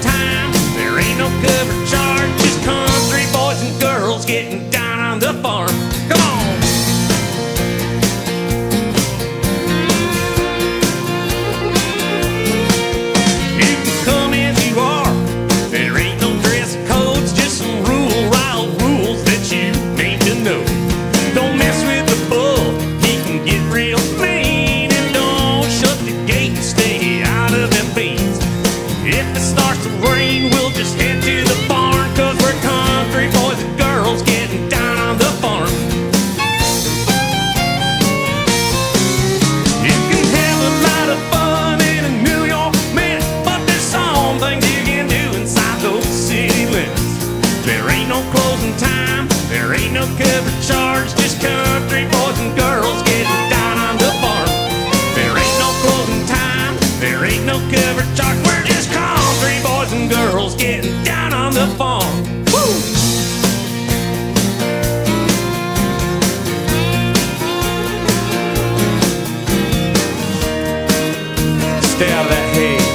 time. There ain't no good. There ain't no cover charge, just country boys and girls getting down on the farm. There ain't no closing time, there ain't no cover charge. We're just country boys and girls getting down on the farm. Woo! stay out of that hay.